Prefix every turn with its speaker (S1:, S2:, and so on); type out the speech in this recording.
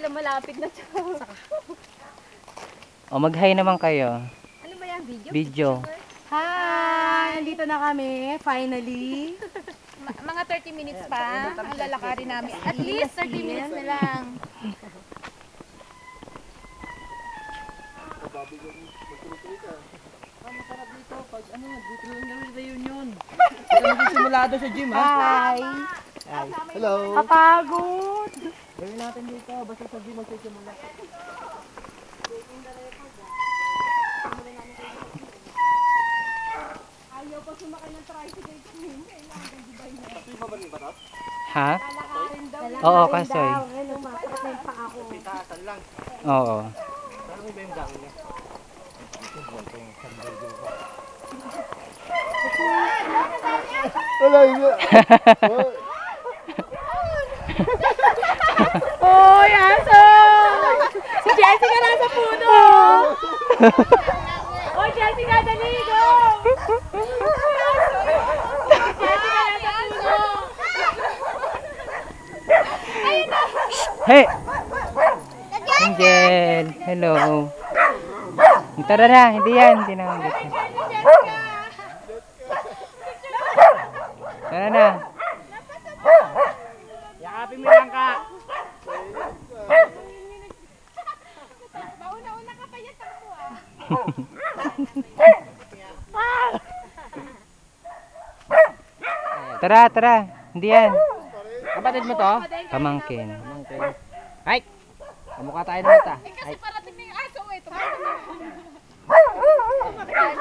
S1: sila malapit na siya.
S2: O, mag-hi naman kayo.
S1: ano ba yan, video?
S2: Video.
S3: Hi! Nandito na kami, finally.
S1: Ma- mga 30 minutes pa. Ang lalakarin namin. At least 30 minutes na lang.
S4: Simulado sa gym, ha?
S3: Hi!
S4: Hello.
S3: Kapagod!
S4: Gawin natin dito, basta sa gym magsisimula.
S2: Ha? Oo, kasoy.
S4: Taasan lang.
S2: Oo.
S4: Parang iba yung gawin niya. Wala, hindi.
S3: Hoy, Jessica, dali, go!
S2: Hey! Angel! Hello! Tara na, hindi yan. Hindi na. Tara na.
S4: Yakapin mo lang ka.
S2: Tara, tara. Hindi yan.
S4: Kapatid mo to?
S2: Pamangkin.
S4: Ay! Kamukha tayo ng mata. Ay!
S1: Parating na yung aso. eh. Ito. Kuya,